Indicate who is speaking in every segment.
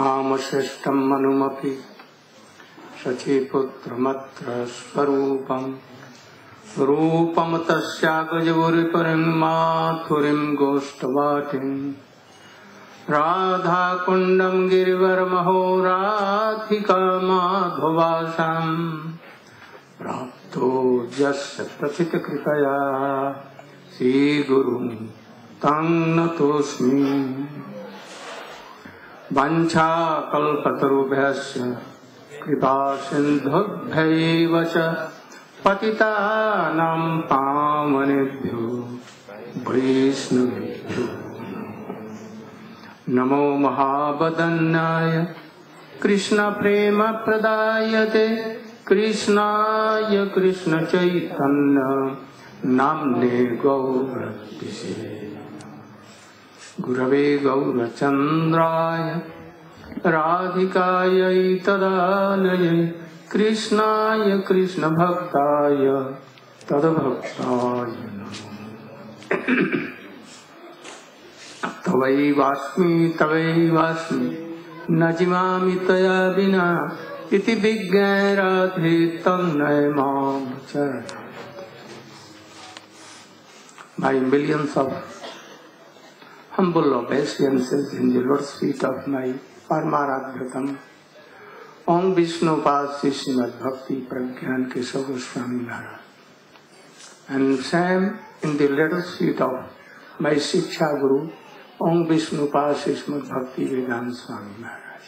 Speaker 1: नाम श्रेष्ठम् मनुमपि शचीपुत्रमत्र स्वरूपम्। रूपम् तस्यागजगुरिपरिम् माथुरिम् गोष्ठवाटिम् राधाकुण्डम् गिरिवरमहो राधिका माधवासाम्। प्राप्तो यस्य प्रथितकृपया श्रीगुरुम् तं नतोऽस्मि वञ्छाकल्पतरुभ्यश्च कृपा सिन्धुभ्यैव च पतितानां पावनेभ्यो वैष्णवेभ्यो नमो महावदन्नाय कृष्णप्रेमप्रदायते। कृष्णाय कृष्णचैतन्य। नाम्ने गौरतिसे गुरवे गौरचन्द्राय राधिकायै तदालये कृष्णाय कृष्णभक्ताय तद्भक्ताय तवैवास्मि तवैवास्मि न जिमामि तया विना इति विज्ञाय राधे तन्नय मां च of humble obeisances in the Lord's feet of my Paramaradhyatam, Om Vishnu Pasi Srimad Bhakti Pragyan Keshav Goswami Maharaj. And same in the lotus feet of my Shiksha Guru, Om Vishnu Pasi Srimad Bhakti Vedanta Swami Maharaj.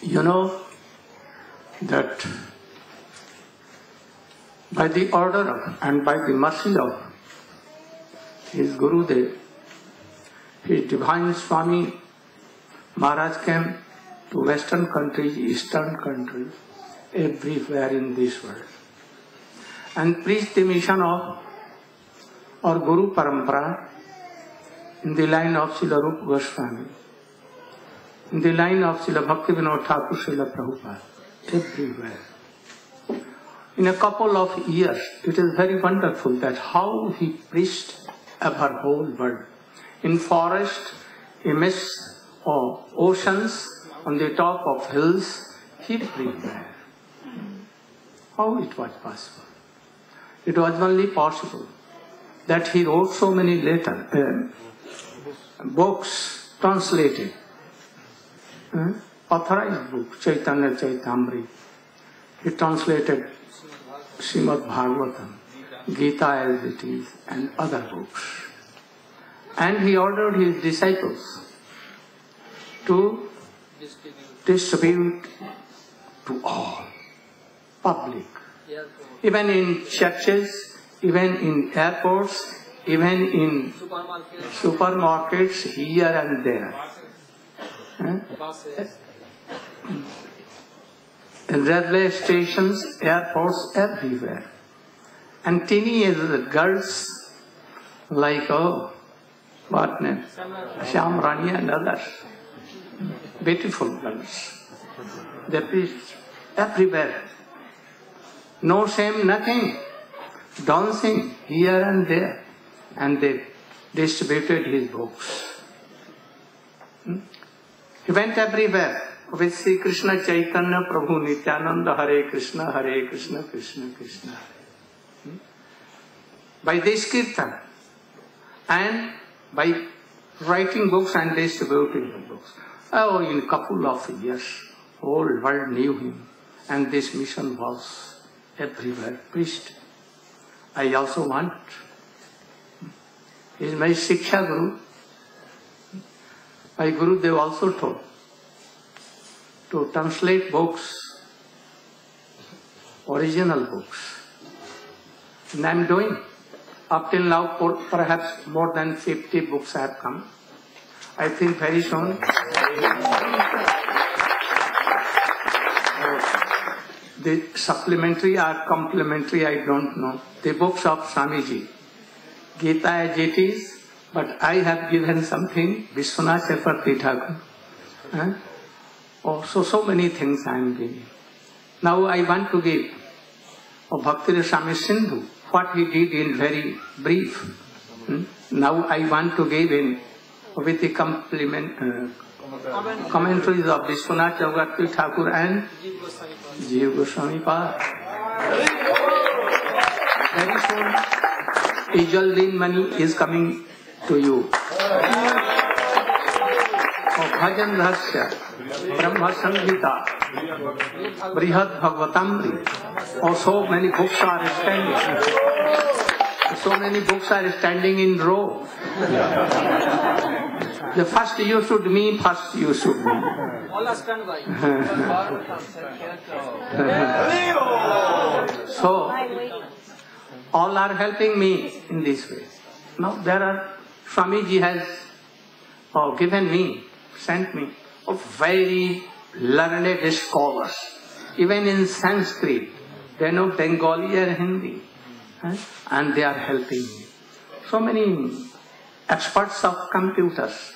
Speaker 1: You know that by the order of and by the mercy of his Gurudev, his divine Swami Maharaj came to western countries, eastern countries, everywhere in this world and preached the mission of our Guru Parampara in the line of Srila Rupa Goswami, in the line of Srila Bhaktivinoda Thakur Srila Prabhupada, everywhere. In a couple of years, it is very wonderful that how he preached over whole world. In forest, amidst or oceans, on the top of hills, he preached there. How it was possible? It was only possible that he wrote so many letters, uh, books translated, uh, authorized book, Chaitanya Charitamrita. He translated Srimad Bhagavatam, Gita as it is, and other books. And he ordered his disciples to distribute to all, public, even in churches, even in airports, even in supermarkets here and there. In railway stations, airports, everywhere. And teenage girls like, oh, what name? Shyam Rani and others. Beautiful girls. They preached everywhere. No shame, nothing. Dancing here and there. And they distributed his books. Hmm? He went everywhere with Sri Krishna Chaitanya Prabhu Nityananda Hare Krishna Hare Krishna Krishna Krishna Hare. By this kirtan and by writing books and distributing the books. Oh, in a couple of years, whole world knew him and this mission was everywhere preached. I also want. He is my Siksha Guru. My Guru Dev also told to translate books, original books. And I'm doing. Up till now, perhaps more than 50 books have come. I think very soon. the supplementary or complementary, I don't know. The books of Swamiji. Gita as it is, but I have given something, Vishwanath Chakravarti Thakur. Huh? Oh, so, so many things I am giving. Now I want to give of Bhakti Rasamrita Sindhu, what he did in very brief. Hmm? Now I want to give in with the compliment, uh, commentaries of Vishwanath Chakravarti Thakur and Jiva Goswami Pad. Very soon, Ujjvala Nilamani is coming to you. Bhajan Rahasya, Brahma Samhita, Brihad Bhagavatamrita. Oh, so many books are standing. So many books are standing in row. The first you should me, first you should me. so, all are helping me in this way. Now there are, Swamiji has oh, given me, sent me, a very learned scholars. Even in Sanskrit, they know Bengali and Hindi. And they are helping me. So many experts of computers,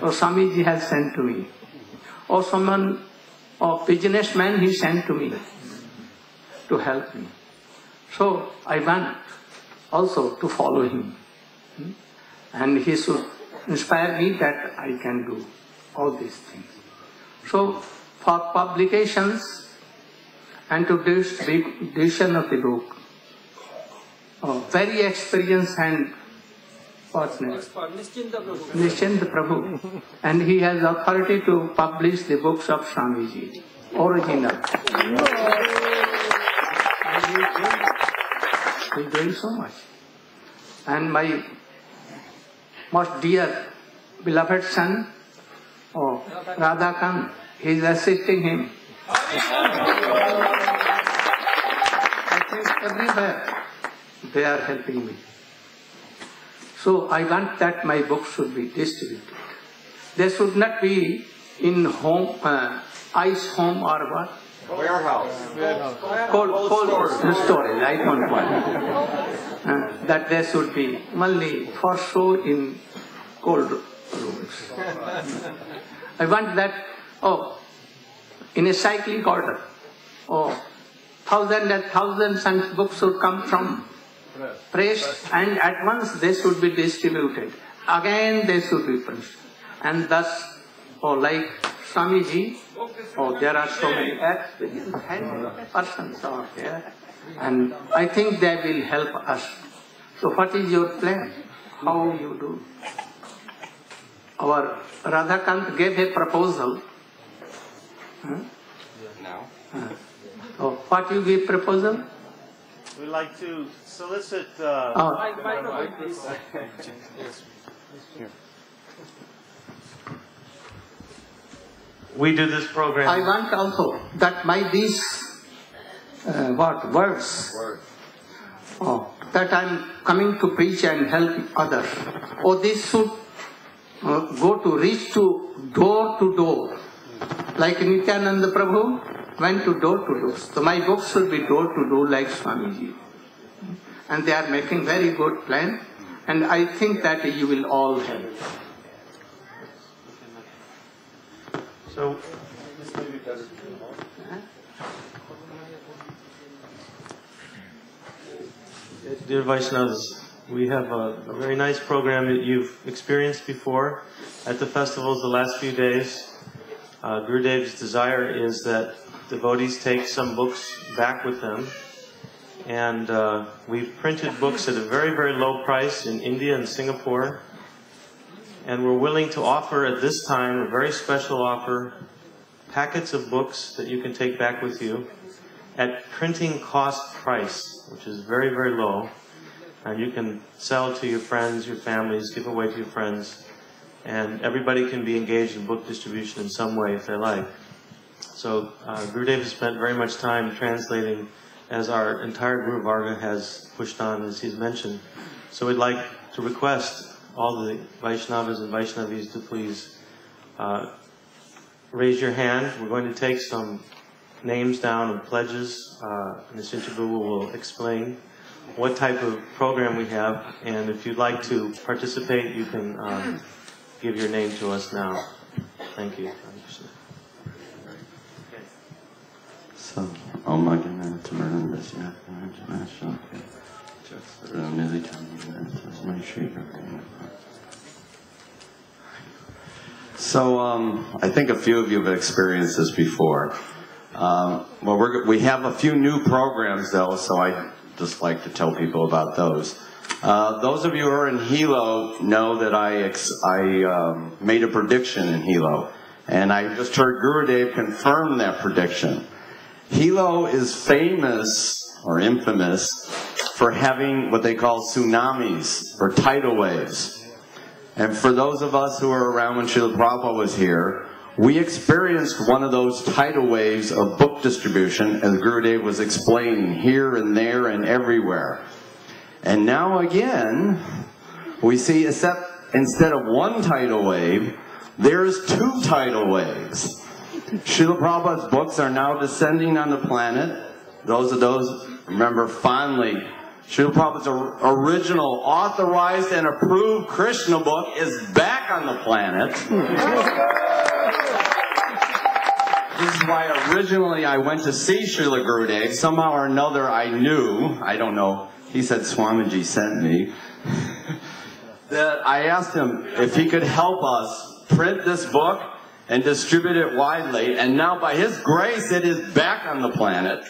Speaker 1: or Swamiji has sent to me. Or someone, or businessman he sent to me to help me. So I want also to follow him. Hmm? And he should inspire me that I can do all these things. So for publications and to distribution of the book, oh, very experienced and? Nishind Prabhu. And he has authority to publish the books of Swamiji, original. He's doing so much. And my most dear beloved son, oh, Radhakant, he is assisting him. I think everywhere they are helping me. So I want that my books should be distributed. They should not be in home, uh, ice home or what?
Speaker 2: Warehouse.
Speaker 1: cold, cold storage, I don't want. Uh, that there should be only for show in cold rooms. I want that, oh, in a cyclic order. Oh, thousands and books should come from press and at once they should be distributed. Again they should be printed. And thus, oh, like Swamiji, oh, there are so many persons out there. And I think they will help us. So what is your plan? How you do? Our Radhakant gave a proposal. Huh?
Speaker 2: Now.
Speaker 1: Uh, oh, what you give proposal?
Speaker 3: We'd like to solicit, uh,
Speaker 1: Oh,
Speaker 3: we do this program.
Speaker 1: I want also that my these uh, what words oh, that I'm coming to preach and help others. Oh, this should uh, go to reach to door to door, like Nityananda Prabhu went to door to door. So my books should be door to door like Swamiji, and they are making very good plan, and I think that you will all help.
Speaker 3: so Dear Vaishnavas, we have a, a very nice program that you've experienced before at the festivals the last few days. Uh, Gurudev's desire is that devotees take some books back with them. And uh, we've printed books at a very, very low price in India and Singapore. And we're willing to offer at this time a very special offer packets of books that you can take back with you at printing cost price, which is very, very low. And you can sell to your friends, your families, give away to your friends. And everybody can be engaged in book distribution in some way if they like. So uh, Gurudev has spent very much time translating as our entire Guru Varga has pushed on, as he's mentioned. So we'd like to request all the Vaishnavas and Vaishnavis to please uh, raise your hand. We're going to take some names down and pledges. Uh, Ms. Interbu will explain what type of program we have, and if you'd like to participate, you can um, give your name to us now. Thank you.
Speaker 4: So, Om Agana Tamaran Dasya International Just Nili Tasmai Shri So um, I think a few of you have experienced this before. Um, well, we have a few new programs though, so I just like to tell people about those. Uh, those of you who are in Hilo know that I I um, made a prediction in Hilo, and I just heard Guru Gurudev confirm that prediction. Hilo is famous or infamous for having what they call tsunamis or tidal waves. And for those of us who were around when Srila Prabhupada was here, we experienced one of those tidal waves of book distribution, as Gurudev was explaining, here and there and everywhere. And now again, we see, except instead of one tidal wave, there's two tidal waves. Srila Prabhupada's books are now descending on the planet. Those of those remember fondly Srila Prabhupada's original authorized and approved Krishna book is back on the planet. this is why originally I went to see Srila Gurudev. Somehow or another I knew, I don't know, he said Swamiji sent me, that I asked him if he could help us print this book and distribute it widely. And now by his grace it is back on the planet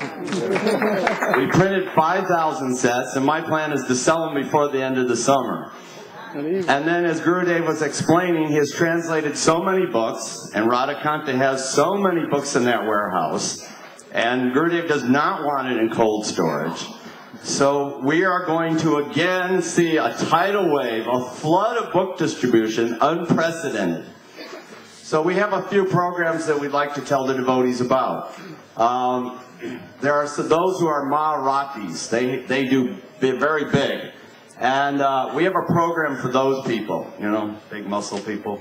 Speaker 4: we printed 5,000 sets, and my plan is to sell them before the end of the summer. And then, as Gurudev was explaining, he has translated so many books, and Radhakanta has so many books in that warehouse, and Gurudev does not want it in cold storage. So we are going to again see a tidal wave, a flood of book distribution, unprecedented. So we have a few programs that we'd like to tell the devotees about. Um, there are those who are Maharatis. They, they do very big. And uh, we have a program for those people, you know, big muscle people.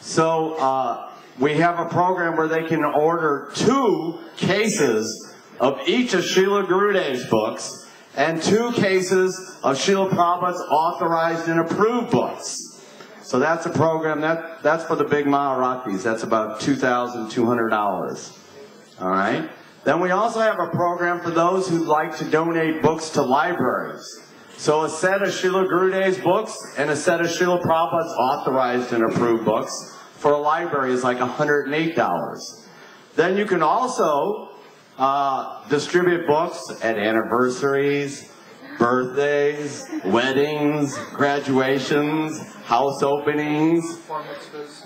Speaker 4: So uh, we have a program where they can order two cases of each of Srila Gurudev's books and two cases of Srila Prabhupada's authorized and approved books. So that's a program, that, that's for the big Maharatis. That's about $2,200. All right? Then we also have a program for those who'd like to donate books to libraries. So a set of Srila Gurudev's books and a set of Srila Prabhupada's authorized and approved books for a library is like $108. Then you can also uh, distribute books at anniversaries, birthdays, weddings, graduations, house openings,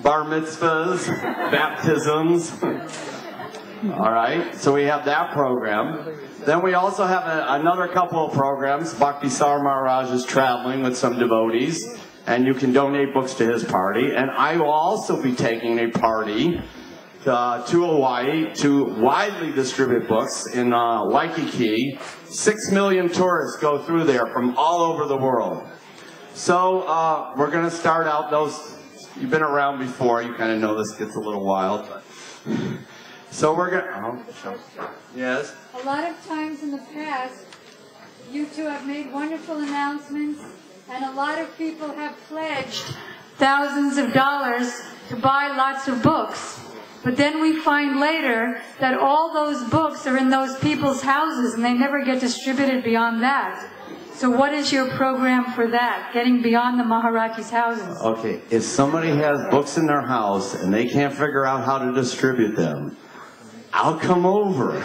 Speaker 4: bar mitzvahs, baptisms. All right, so we have that program. Then we also have a, another couple of programs. Bhakti Sar Maharaj is traveling with some devotees, and you can donate books to his party. And I will also be taking a party uh, to Hawaii to widely distribute books in uh, Waikiki. Six million tourists go through there from all over the world. So uh, we're going to start out those. You've been around before. You kind of know this gets a little wild. But. So we're going to. Yes?
Speaker 5: A lot of times in the past, you two have made wonderful announcements, and a lot of people have pledged thousands of dollars to buy lots of books. But then we find later that all those books are in those people's houses and they never get distributed beyond that. So what is your program for that, getting beyond the Maharati's houses?
Speaker 4: Okay, if somebody has books in their house and they can't figure out how to distribute them, I'll come over.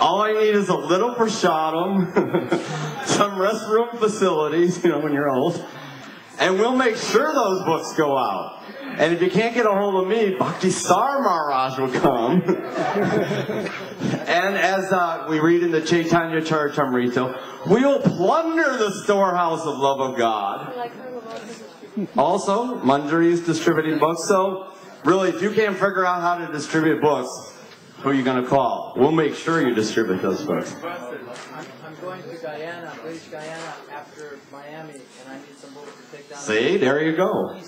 Speaker 4: All I need is a little prasadam, some restroom facilities, you know, when you're old, and we'll make sure those books go out. And if you can't get a hold of me, Bhakti Sar Maharaj will come. and as uh, we read in the Chaitanya Charitamrita, we'll plunder the storehouse of love of God. Also, Manjari is distributing books, so really, if you can't figure out how to distribute books, who are you going to call? We'll make sure you distribute those books.
Speaker 6: I'm going to Guyana, British Guyana, after Miami, and I need some books to take down.
Speaker 4: See, there you go.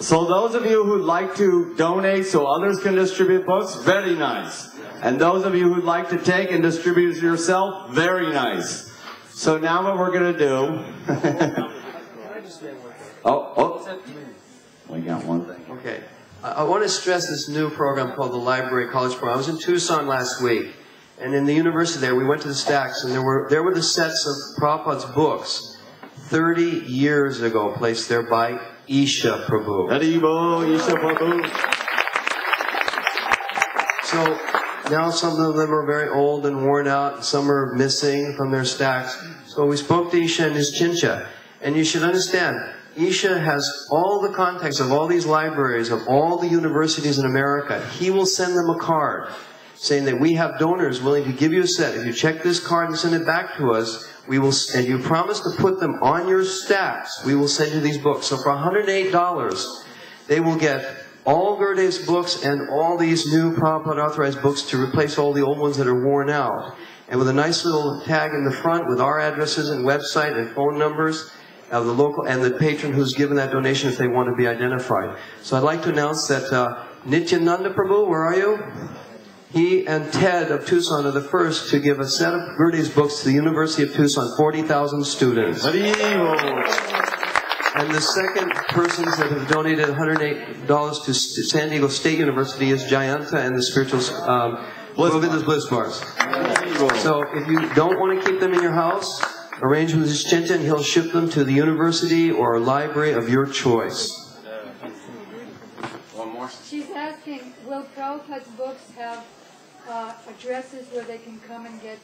Speaker 4: So those of you who'd like to donate so others can distribute books, very nice. And those of you who'd like to take and distribute yourself, very nice. So now what we're going to do. oh, oh. We got one thing.
Speaker 7: Okay. I want to stress this new program called the Library College Program. I was in Tucson last week, and in the university there, we went to the stacks, and there were there were the sets of Prabhupada's books, 30 years ago, placed there by Isha Prabhu.
Speaker 4: Haribol, Isha Prabhu.
Speaker 7: So now some of them are very old and worn out, and some are missing from their stacks. So we spoke to Isha and his chincha. And you should understand, Isha has all the contacts of all these libraries, of all the universities in America. He will send them a card saying that we have donors willing to give you a set. If you check this card and send it back to us, we will, and you promise to put them on your stacks, we will send you these books. So for $108, they will get all Gurdev's books and all these new Prabhupada authorized books to replace all the old ones that are worn out. And with a nice little tag in the front with our addresses and website and phone numbers of the local and the patron who's given that donation if they want to be identified. So I'd like to announce that uh, Nityananda Prabhu, where are you? He and Ted of Tucson are the first to give a set of Gurdev's books to the University of Tucson, 40,000 students. And the second persons that have donated $108 to San Diego State University is Jayanta and the spiritual um, Bliss Bars. So if you don't want to keep them in your house, arrange with his chincha and he'll ship them to the university or library of your choice.
Speaker 4: One more.
Speaker 5: She's asking, will Prabhupada's books have uh, addresses where they can come and get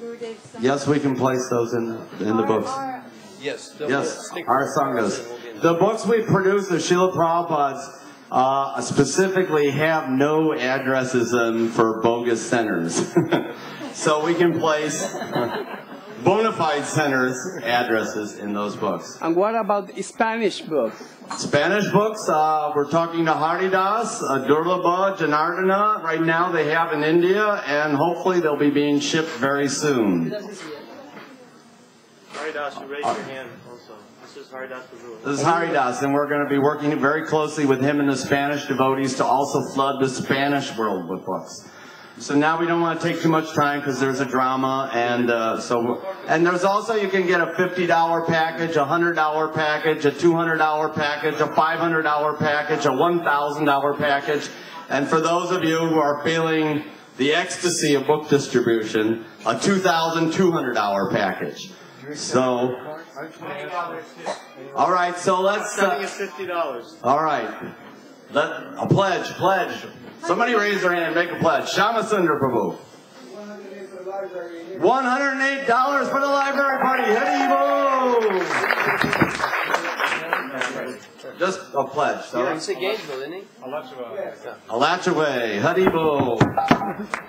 Speaker 5: Gurudev's
Speaker 4: Yes, we can place those in, in the
Speaker 5: Or-
Speaker 4: books.
Speaker 5: or-
Speaker 7: Yes.
Speaker 4: Yes, our sanghas. The books we produce of Srila Prabhupada's uh, specifically have no addresses um, for bogus centers. so we can place bona fide centers addresses in those books.
Speaker 8: And what about Spanish books?
Speaker 4: Spanish books, uh, we're talking to Haridas, uh, Durlaba, Janardana. Right now they have in India, and hopefully they'll be being shipped very soon.
Speaker 3: Haridas, you raise your hand also. This is Haridas Prabhu.
Speaker 4: This is Haridas, and we're going to be working very closely with him and the Spanish devotees to also flood the Spanish world with books. So now we don't want to take too much time because there's a drama, and uh, so and there's also you can get a fifty dollar package, a hundred dollar package, a two hundred dollar package, a five hundred dollar package, a one thousand dollar package, and for those of you who are feeling the ecstasy of book distribution, a two thousand two hundred dollar package. So, all right, so let's. Uh, all right, let a pledge, pledge. Somebody raise their hand, and make a pledge. Shyam Sundar Prabhu. One hundred and eight dollars for the library party. Haribol. Just a pledge. So
Speaker 7: Yeah, he said Gainesville, isn't he?
Speaker 4: Alachua, Haribol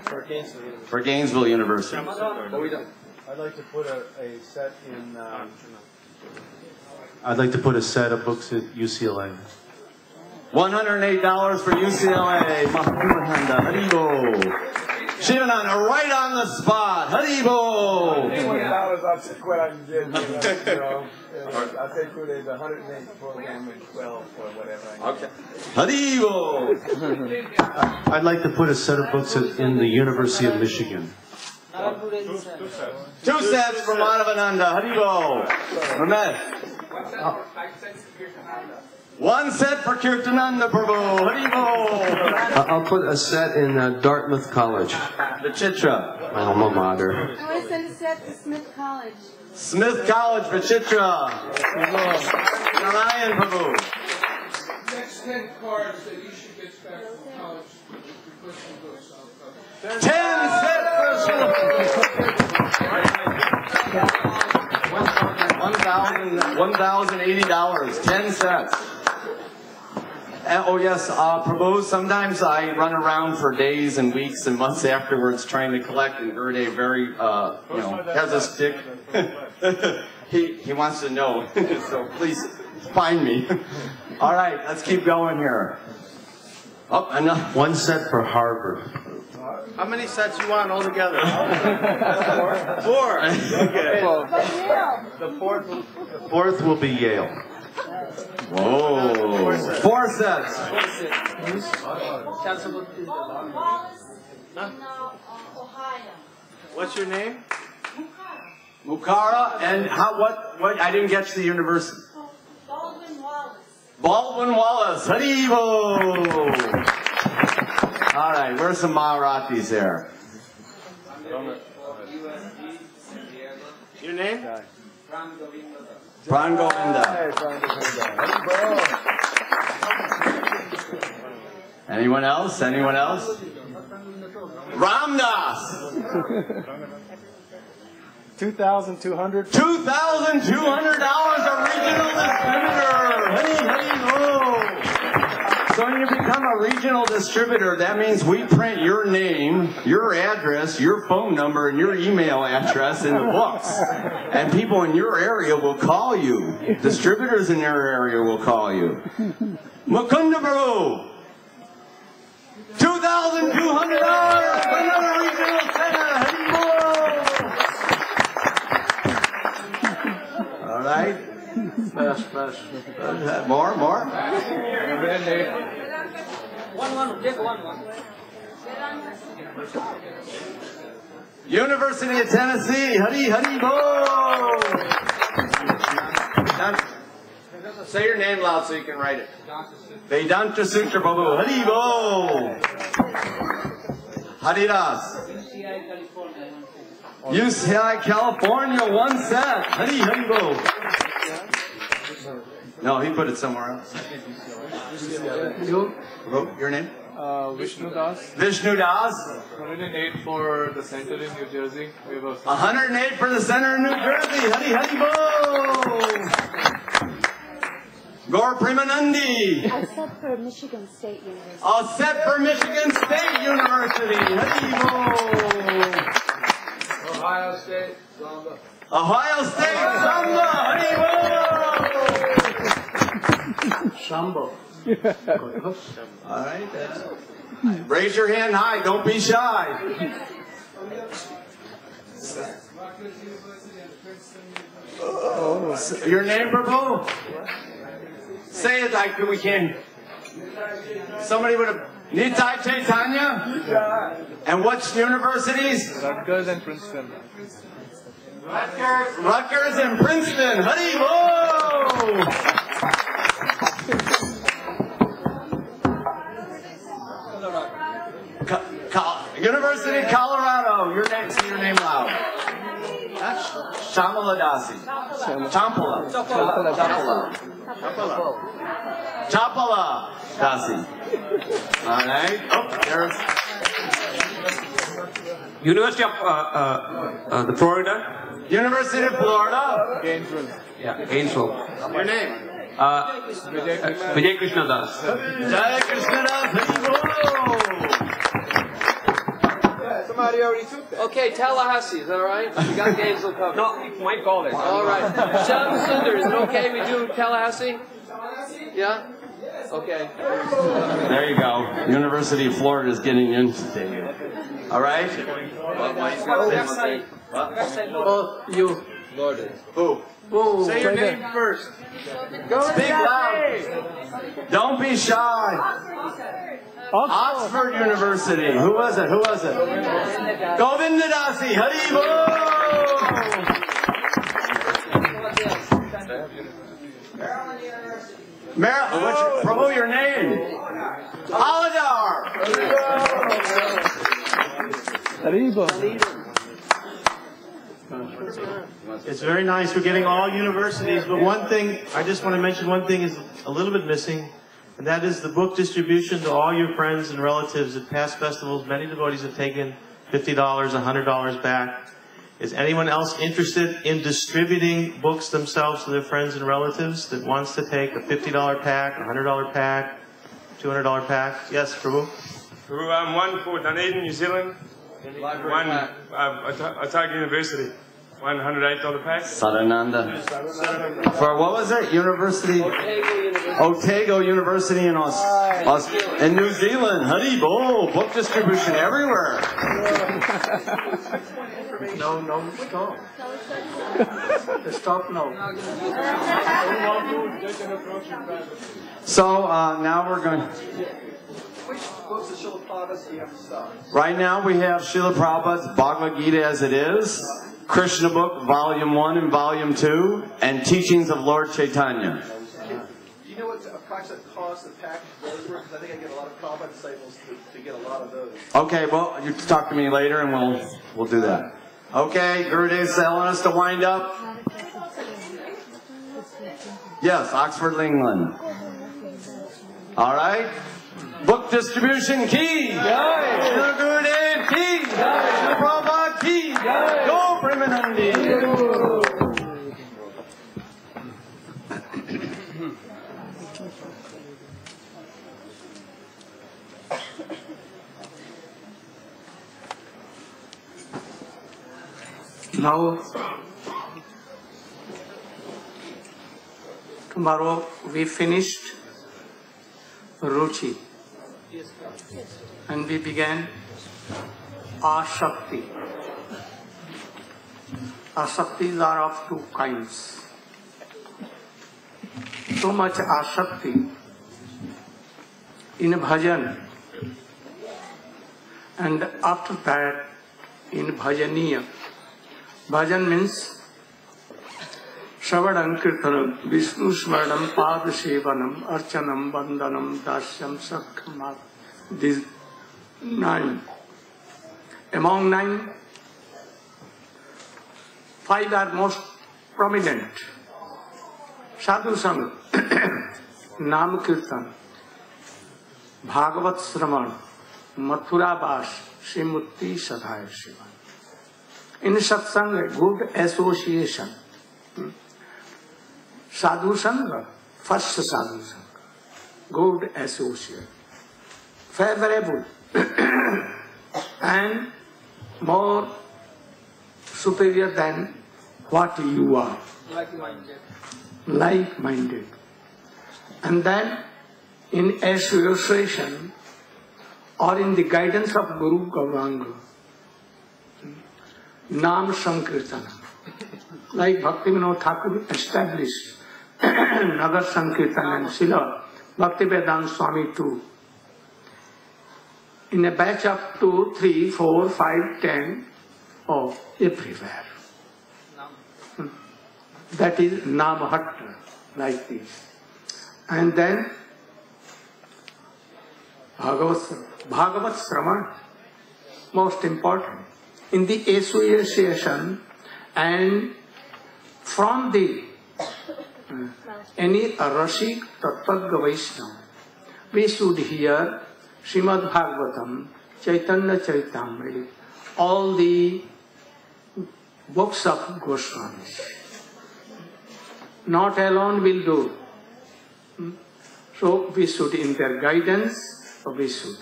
Speaker 4: for Gainesville For Gainesville University.
Speaker 9: I'd like to put a, a set in. Um, I'd like to put a set of books at UCLA.
Speaker 4: One hundred and eight dollars for UCLA. Mahamahanda, Haribol. Shivananda, right on the spot. Haribol.
Speaker 9: Twenty dollars, I'll take what I can get. You know, I'll take two days, a hundred and eight program and twelve or whatever.
Speaker 4: Okay. Haribol.
Speaker 9: I'd like to put a set of books at, in the University of Michigan.
Speaker 4: Two sets for Madhavananda. Haribol. Ramesh. One set for Kirtananda Prabhu. Haribol.
Speaker 7: I- I'll put a set in uh, Dartmouth College,
Speaker 4: The Chitra.
Speaker 7: my alma mater.
Speaker 5: I want to send a set to Smith College.
Speaker 4: Smith College for Chitra. Narayan Prabhu.
Speaker 10: Next ten cards that you should get back from college, request some books, I'll.
Speaker 4: Ten sets for One thousand, one thousand eighty dollars. Ten sets. And, oh yes, uh, Prabhu, sometimes I run around for days and weeks and months afterwards trying to collect and Gurde very, uh, you know, has a stick. he, he wants to know, so please find me. All right, let's keep going here. Oh, enough.
Speaker 9: One set for Harvard.
Speaker 3: How many sets you want altogether? Four. Okay.
Speaker 9: The fourth, the fourth will be Yale.
Speaker 4: Whoa. Four sets.
Speaker 3: What's your name?
Speaker 4: Mukara Mukara? and how what what I didn't get to the university.
Speaker 5: Baldwin Wallace.
Speaker 4: Baldwin Wallace. Haribol. All right, where's some Maharatis there?
Speaker 3: Your name?
Speaker 4: Pran Govinda.
Speaker 9: Hey, Pran Govinda.
Speaker 4: Anyone else? Anyone else? Ramdas.
Speaker 9: 2,200.
Speaker 4: $2,200 original distributor. Hey, hey, oh. So when you become a regional distributor, that means we print your name, your address, your phone number, and your email address in the books. And people in your area will call you. Distributors in your area will call you. Mukundabaru! $2,200 for another regional center. All right.
Speaker 1: Best, best.
Speaker 4: More, more.
Speaker 6: One, one, take one, one.
Speaker 4: University of Tennessee. Huddy, huddy, bo. Say your name loud so you can write it. Vedanta Sutra Babu. Huddy, bo. Haridas. UCI California, one set. Huddy, huddy, bo. No, he put it somewhere else.
Speaker 1: You?
Speaker 4: Your name?
Speaker 9: Uh, Vishnu Das.
Speaker 4: Vishnu Das.
Speaker 9: 108 for the center in New Jersey. We have a
Speaker 4: 108 for the center in New Jersey. Huddy, huddy, bo. Gore Primanandi.
Speaker 11: I set for Michigan State University.
Speaker 4: All set for Michigan State University. Huddy, bo.
Speaker 10: Ohio State, Zamba.
Speaker 4: Ohio State Zamba. Samba. Huddy,
Speaker 1: Sambo.
Speaker 4: bo. All right. uh, Raise your hand high. Don't be shy. Oh, Your name, Prabhu? Say it like we can. Somebody would have. Nitai Chaitanya? And which universities?
Speaker 9: Rutgers and Princeton.
Speaker 4: Rutgers, Rutgers and Princeton. Huddy, whoa! University of Colorado. Your name, say your name loud. That's Shamala Dasi. Champala. Champala. Champala. Chapala Dasi. All right. Oh, there's
Speaker 12: University of uh, uh, uh, the Florida.
Speaker 4: University of Florida.
Speaker 9: Gainesville.
Speaker 12: Yeah, Gainesville.
Speaker 4: Your name?
Speaker 12: Uh,
Speaker 9: Vijay
Speaker 12: uh,
Speaker 9: Krishna.
Speaker 12: Vijay Krishna Das.
Speaker 4: Jaya Krishna Das.
Speaker 9: Somebody already took that.
Speaker 6: Okay, Tallahassee, is that all right? We got Gainesville covered.
Speaker 12: No, my college.
Speaker 6: All right. Shyam Sundar, is it okay we do Tallahassee? Tallahassee? Yeah? Okay.
Speaker 4: There you go. University of Florida is getting in. All right.
Speaker 1: Oh, you. Florida.
Speaker 4: Who?
Speaker 1: Oh,
Speaker 4: Say your name first. Speak loud. Don't be shy. Oxford University. Who was it? Who was it? Govindadasi. Haribol. Mar- which, Prabhu, your name? Aladar.
Speaker 3: It's very nice. We're getting all universities, but one thing, I just want to mention one thing is a little bit missing, and that is the book distribution to all your friends and relatives at past festivals. Many devotees have taken $50, $100 back. Is anyone else interested in distributing books themselves to their friends and relatives that wants to take a $50 pack, a $100 pack, $200 pack? Yes, Prabhu?
Speaker 13: Prabhu, I'm one for Dunedin, New Zealand. Library One, uh, Ota- Otago University. One hundred eight dollar pack.
Speaker 4: Sarananda. For what was it? University? Otago University in, Aus- Aus- in New Zealand. Haribol. Book distribution everywhere.
Speaker 1: No, no, stop. Stop now.
Speaker 4: So uh, now we're going.
Speaker 14: Which books of Srila Prabhupada do you have to stop?
Speaker 4: Right now we have Srila Prabhupada's Bhagavad Gita as it is, Krishna Book Volume One and Volume Two, and Teachings of Lord Chaitanya.
Speaker 14: Do you know what the approximate cost of package those were? Because I think I get a lot of Prabhupada disciples to, to get a lot of those.
Speaker 4: Okay, well you talk to me later and we'll we'll do that. Okay, Gurudev's telling us to wind up. Yes, Oxford, England. All right. Book distribution key. Shri Gurudev key. Shri Prabhupada key. Go Premanandi.
Speaker 1: Now, tomorrow we finished Ruchi and we began Asakti. Asaktis are of two kinds. So much Asakti in bhajan and after that in bhajaniya. Bhajan means Shravanam Kirtanam, Vishnu Smaranam, Pada Sevanam, Archanam, Vandanam, Dasyam, Sakham. These nine. Among nine, five are most prominent. Sadhu Sang, Nam Kirtan, Bhagavat Sraman, Mathura Bas, Srimurti Sadhaya Shiva. In satsang, good association. Sadhu Sangha, first Sadhu Sangha, good associate, favorable and more superior than what you are,
Speaker 6: Like-minded.
Speaker 1: like-minded. And then in association or in the guidance of Guru Gauranga, Nam Sankirtana. Like Bhakti Vinod Thakur established Nagar Sankirtan and Srila Bhakti Vedanta Swami too. In a batch of two, three, four, five, ten, oh, everywhere. Hmm. That is Namahatta, like this. And then Bhagavat, Bhagavat Sraman, most important. In the association and from the uh, any Rashik Tattva Vaishnava, we should hear Srimad Bhagavatam, Chaitanya Charitamrita, all the books of Goswamis. Not alone will do. Hmm? So we should, in their guidance, we should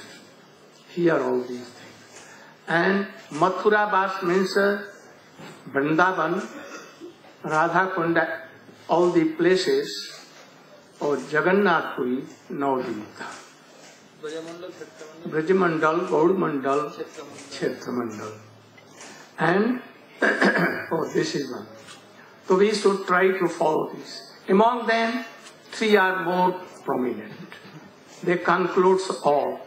Speaker 1: hear all these things. And Mathura Bas means uh, Vrindavan, Radha Kunda, all the places, or Jagannath Puri, Navadvita. Brajamandal, Gaudamandal, Kshetramandal. And, oh, this is one. So we should try to follow this. Among them, three are more prominent. They conclude all.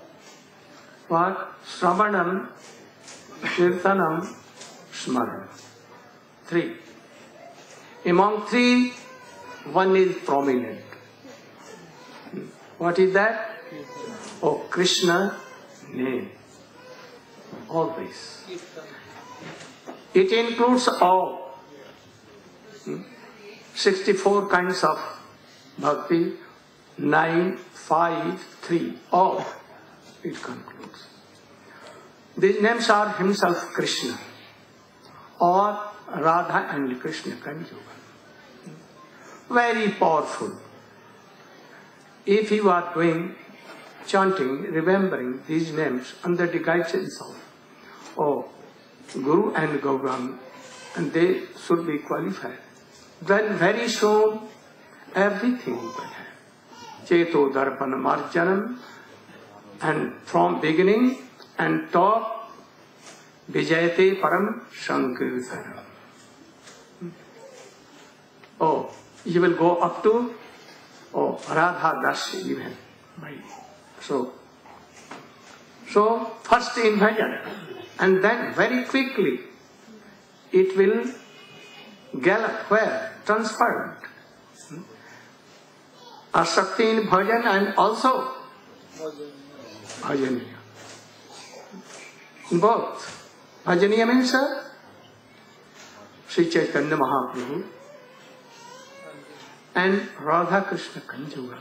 Speaker 1: What? Sravanam, Kirtanam, Smaranam. Three. Among three, one is prominent. What is that? Oh, Krishna name. Always. It includes all. 64 kinds of bhakti, 9, 5, 3, all it concludes. These names are himself Krishna or Radha and Krishna Kanjuga. Very powerful. If you are doing chanting, remembering these names under the guidance of oh, Guru and Gaurang, and they should be qualified, then very soon everything will happen. Cheto Darpan Marjanam, and from beginning and top, Vijayate Param Sankirtanam. Oh, you will go up to oh, Radha Das even. So, so first in bhajan, and then very quickly it will gallop where? Transparent. Asakti in bhajan and also bhajaniya. Both. Bhajaniya means uh, Sri Chaitanya Mahaprabhu and Radha Krishna Kanjuga.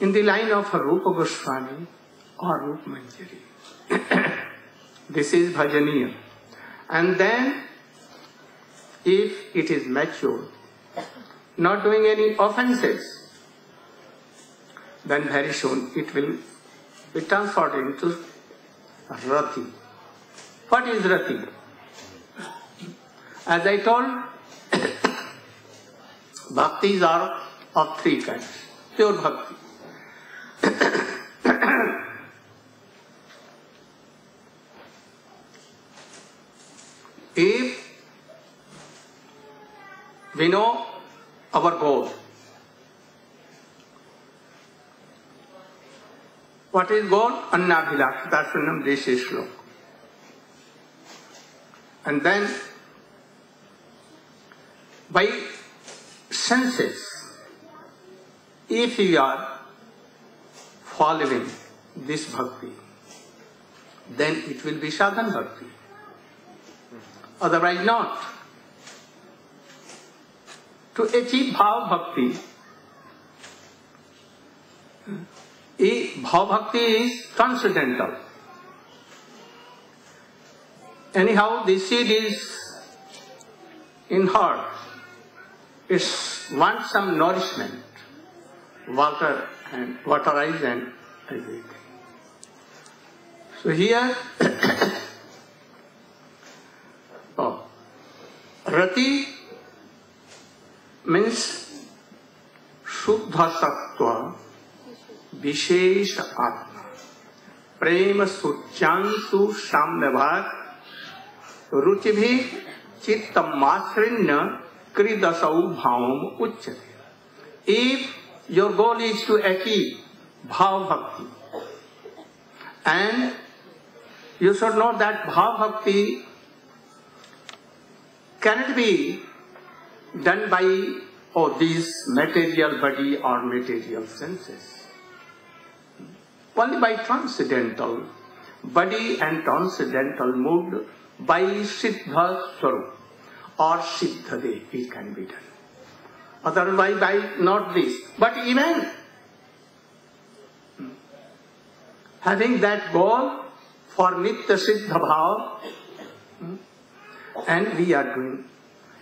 Speaker 1: In the line of Rupa Goswami or Rup Manjari. this is bhajaniya. And then, if it is mature, not doing any offenses, then very soon it will be transformed into rati. What is rati? As I told, bhaktis are of three kinds. Pure bhakti. if we know our goal, what is goal? Annabhilash, Darshanam Deshe Shlok. And then by senses, if you are following this bhakti, then it will be sadhan bhakti. Otherwise not. To achieve bhava bhakti. Bhava bhakti is transcendental anyhow this seed is in heart it's want some nourishment water and water waterize and so here rati means shuddha sattva विशेष आत्मा। प्रेम सूच्यांशु साम्य भाग रुचि भी चित्त माश्रिन्य कृदसौ भाव उच्चते if your goal is to achieve bhava bhakti and you should know that bhav bhakti cannot be done by oh, these material body or material senses. Only by transcendental body and transcendental mood by Siddha Swarup or Siddhade it can be done. Otherwise by not this. But even having that goal for Nitya Siddha Bhav, hmm, and we are doing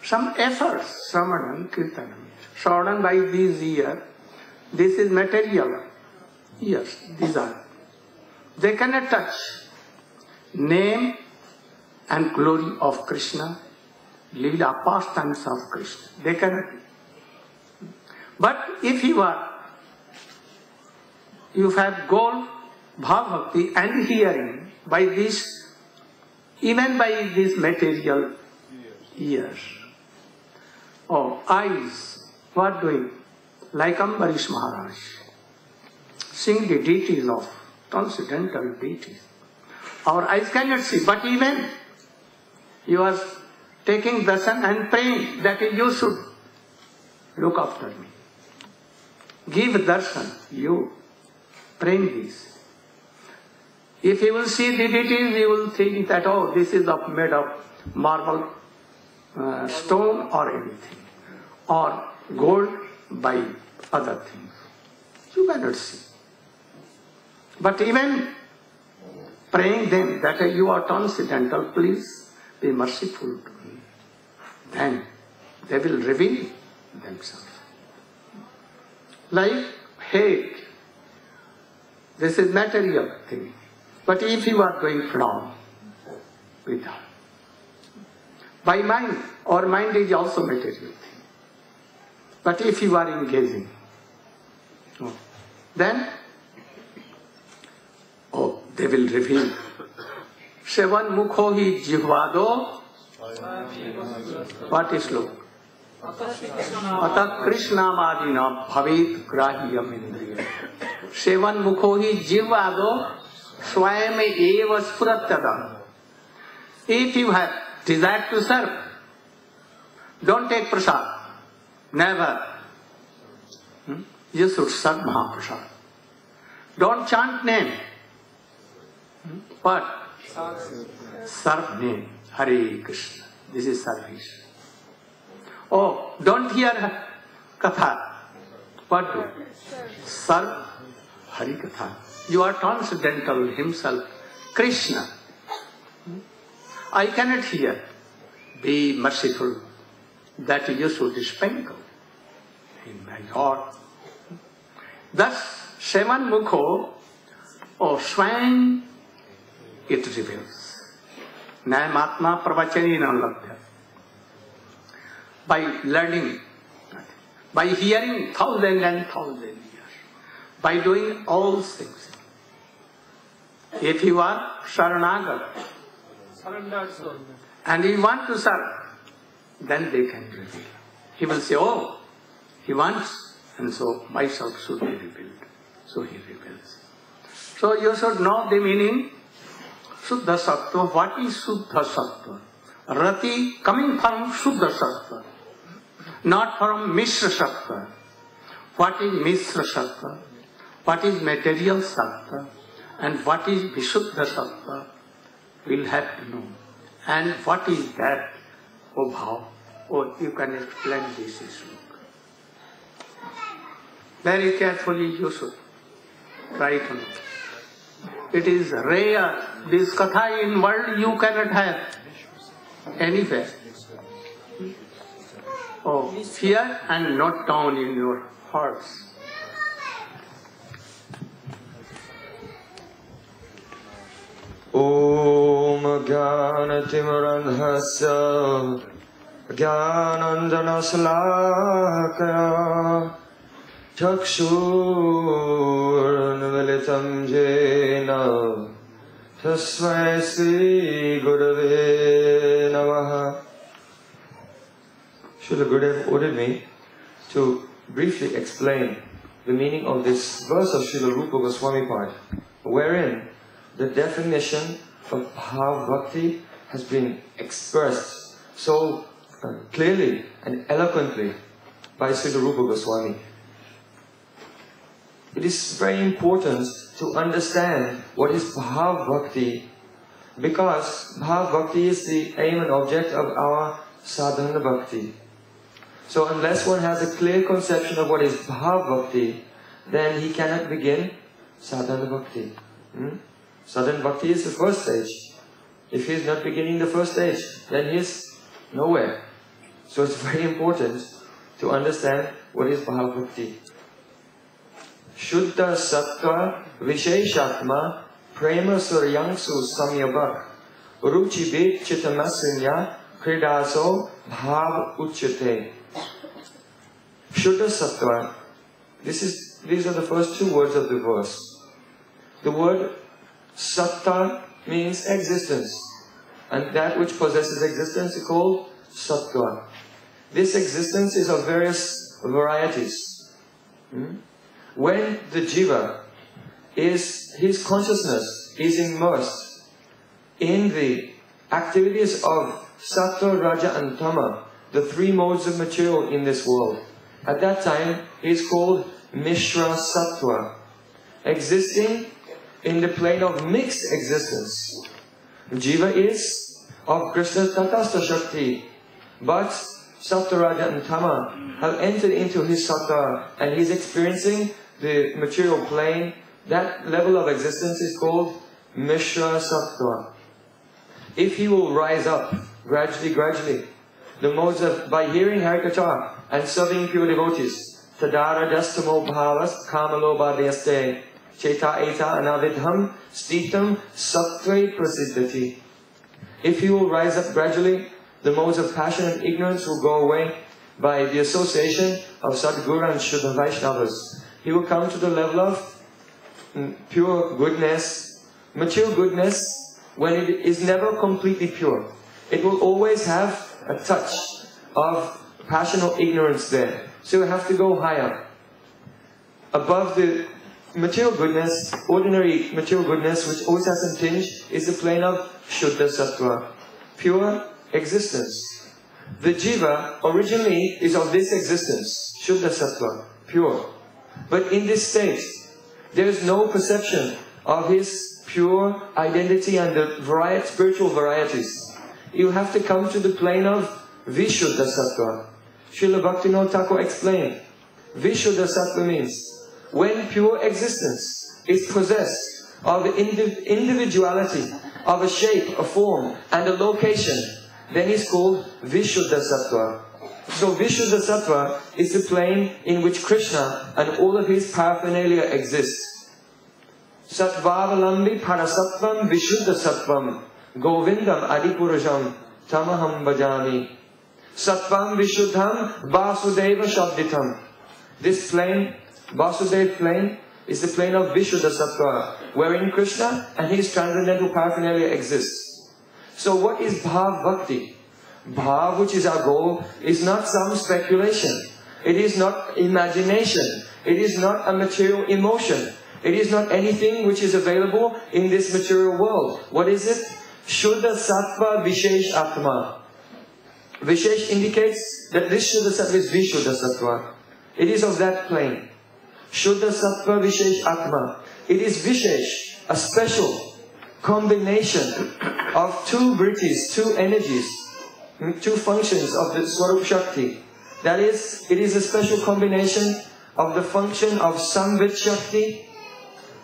Speaker 1: some efforts, Sravanam, Kirtanam. Shravan by these year, this is material. Yes, these are. They cannot touch name and glory of Krishna, Leela, pastimes of Krishna. They cannot. But if you are, you have goal, bhav bhakti and hearing by this, even by this material ears, or eyes, what doing? Like Ambarish Maharaj, seeing the deities of transcendental deities. Our eyes cannot see, but even you are taking darshan and praying that you should look after me. Give darshan, you praying this. If you will see the deities, you will think that, oh, this is of, made of marble, uh, stone or anything, or gold by other things. You cannot see. But even praying them that you are transcendental, please be merciful to me. Then they will reveal themselves. Like hate, this is material thing. But if you are going from without, by mind, or mind is also material thing. But if you are engaging, then oh, they will reveal. Seven mukho hi jihvado. What is look? अतः कृष्णामादि न भवेत ग्राह्यम इंद्रिय seven मुखो ही जीवादो स्वयं एव स्फुरत्यद If you have desire to serve, don't take prasad. Never. Hmm? You should serve Mahaprasad. Don't chant name. Hmm? What? Serve name. Hare Krishna. This is service. Oh, don't hear Katha. What do? Serve Hari Katha. You are transcendental himself, Krishna. I cannot hear. Be merciful that you should sprinkle in my heart. Thus, Seman Mukho or Swang, it reveals. Nayamatma pravachanina labdhya. By learning, by hearing thousand and thousand years, by doing all things. If you are Saranagat, and you want to serve, then they can reveal. He will say, oh, he wants, and so myself should be revealed. So he reveals. So you should know the meaning. Shuddha Sattva. What is Shuddha Sattva? Rati coming from Shuddha Sattva, not from Mishra Sattva. What is Mishra Sattva? What is material Sattva? And what is Vishuddha Sattva? We'll have to know. And what is that? Oh, how? Oh, you can explain this issue. Very carefully you should try to know. It is rare. This katha in world you cannot have anywhere. Oh, fear and not down in your hearts.
Speaker 15: ॐ ज्ञानतिमरन्धस्य ज्ञानन्दनशलाकया चक्षुर्न्मिलितं येन तस्मै श्रीगुरवे नमः Srila Gurudev ordered me to briefly explain the meaning of this verse of Srila Rupa Goswami Pad, wherein the definition of Bhav Bhakti has been expressed so uh, clearly and eloquently by Srila Rupa Goswami. It is very important to understand what is Bhav Bhakti because Bhav Bhakti is the aim and object of our sadhana bhakti. So unless one has a clear conception of what is Bhav Bhakti, then he cannot begin sadhana bhakti. Hmm? Sadhana bhakti is the first stage. If he is not beginning the first stage, then he is nowhere. So it's very important to understand what is Bhakti. Shuddha Sattva Visheshatma Prema Suryangsu Samyabhak Ruchi Bhet Chitamasinya Kridaso Bhav Uchate Shuddha Sattva this is, these are the first two words of the verse. The word Satta means existence. And that which possesses existence is called Sattva. This existence is of various varieties. Hmm? When the jiva is, his consciousness is immersed in the activities of Sattva, Raja and Tama, the three modes of material in this world, at that time he is called Mishra Sattva, existing in the plane of mixed existence. Jiva is of Krishna Tatastha Shakti, but Sattva-raja and Tama have entered into his Sattva and he's experiencing the material plane. That level of existence is called Mishra Sattva. If he will rise up gradually, gradually, the modes of, by hearing Harikatha and serving pure devotees, Tadara Dastamo Bhavas Kamalo Bhadyaste Cheta Eta Anavidham Stitam Sattve Prasiddhati. If he will rise up gradually, the modes of passion and ignorance will go away by the association of Sadguru and Shuddha Vaishnavas. He will come to the level of mm, pure goodness, mature goodness, when it is never completely pure. It will always have a touch of passion or ignorance there. So you have to go higher. Above the material goodness, ordinary material goodness, which always has some tinge, is the plane of Shuddha Sattva, pure existence. The jiva originally is of this existence, Shuddha Sattva, pure. But in this state, there is no perception of his pure identity and the variety, spiritual varieties. You have to come to the plane of Vishuddha Sattva. Srila Bhaktivinoda Thakur explained, Vishuddha Sattva means when pure existence is possessed of indiv- individuality, of a shape, a form, and a location, then it's called Vishuddha Sattva. So Vishuddha Sattva is the plane in which Krishna and all of his paraphernalia exist. Sattvavalambhi Parasattvam Vishuddha Sattvam Govindam Adipurajam Tamaham Bhajami Sattvam Vishuddham Vasudeva Shabditam This plane, Vasudev plane, is the plane of Vishuddha wherein Krishna and his transcendental paraphernalia exists. So what is Bhav Bhakti? Bhav, which is our goal, is not some speculation. It is not imagination. It is not a material emotion. It is not anything which is available in this material world. What is it? Shuddha Sattva Vishesh Atma. Vishesh indicates that this Shuddha Sattva is Vishuddha Sattva. It is of that plane. Shuddha Sattva Vishesh Atma. It is Vishesh, a special combination of two vrittis, two energies, two functions of the Swarup Shakti. That is, it is a special combination of the function of Samvit Shakti,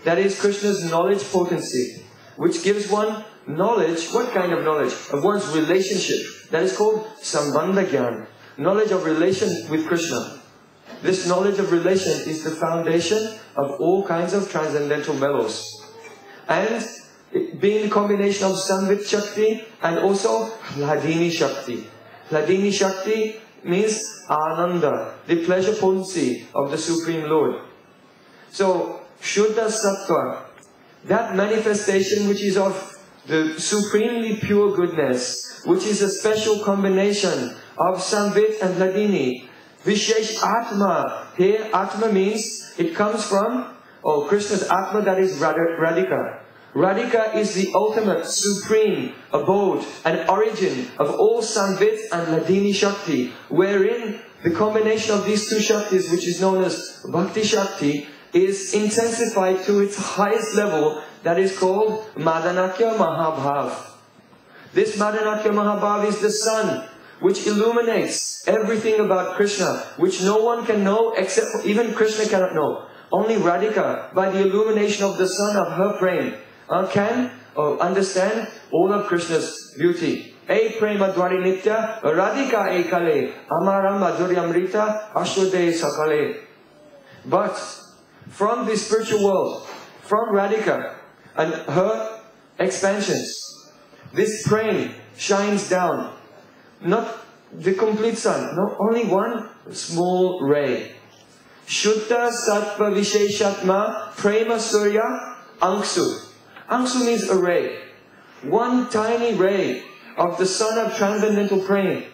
Speaker 15: that is Krishna's knowledge potency, which gives one knowledge, what kind of knowledge? Of one's relationship. That is called Sambandha knowledge of relation with Krishna. This knowledge of relation is the foundation of all kinds of transcendental mellows. And being the combination of Samvit Shakti and also Hladini Shakti. Hladini Shakti means Ananda, the pleasure potency of the Supreme Lord. So, Shuddha Sattva, that manifestation which is of the supremely pure goodness, which is a special combination of Samvit and Hladini. Vishesh Atma. Here, Atma means it comes from, oh, Krishna's Atma, that is Radhika. Radhika is the ultimate, supreme abode and origin of all Samvit and Hladini Shakti, wherein the combination of these two Shaktis, which is known as Bhakti Shakti, is intensified to its highest level, that is called Madanakhya Mahabhav. This Madanakhya Mahabhav is the sun, which illuminates everything about Krishna, which no one can know except even Krishna cannot know. Only Radhika, by the illumination of the sun of her praying, uh, can uh, understand all of Krishna's beauty. A prema dwari nitya, radhika ekale, amaram madhuryamrita, ashwade sakale. But from the spiritual world, from Radhika and her expansions, this praying shines down. Not the complete sun, not only one small ray. Shuddha Sattva Visheshatma Prema Surya Anksu. Anksu means a ray. One tiny ray of the sun of transcendental praying.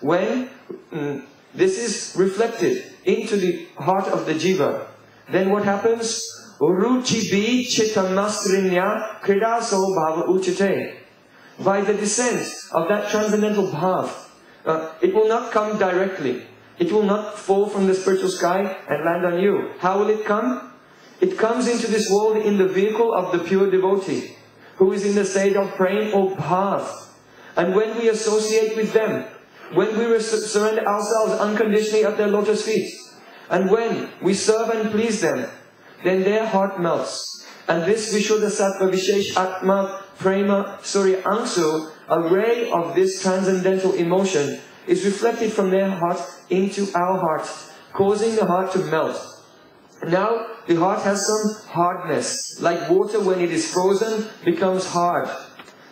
Speaker 15: When mm, this is reflected into the heart of the jiva, then what happens? Ruchibi chitamasrinya kridaso bhava uchate. By the descent of that transcendental bhav, uh, it will not come directly. It will not fall from the spiritual sky and land on you. How will it come? It comes into this world in the vehicle of the pure devotee, who is in the state of praying or bhav. And when we associate with them, when we surrender ourselves unconditionally at their lotus feet, and when we serve and please them, then their heart melts. And this Vishuddha Sattva Vishesh Atma Prema Surya Angsu, a ray of this transcendental emotion, is reflected from their heart into our heart, causing the heart to melt. Now, the heart has some hardness, like water when it is frozen becomes hard.